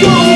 go.